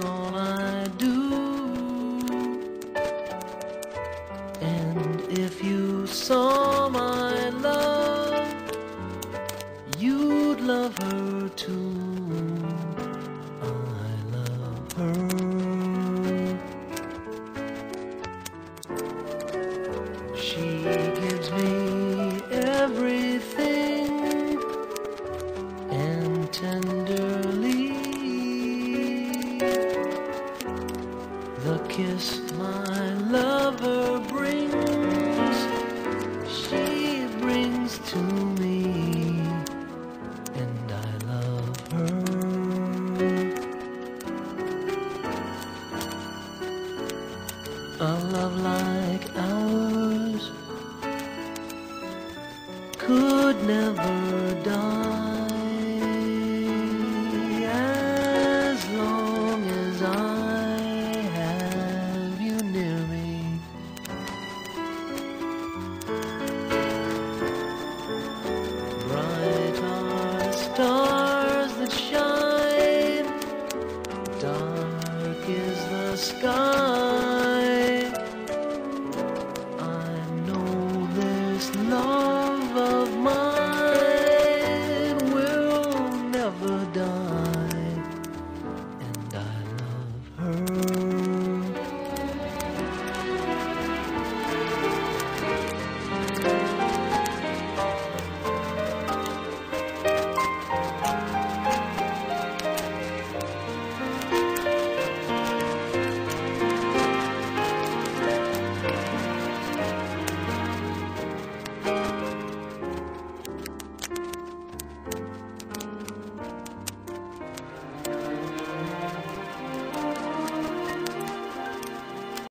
I do. And if you saw kiss my lover brings. She brings to me and I love her. A love like ours could never die stars that shine. Dark is the sky. I know there's love.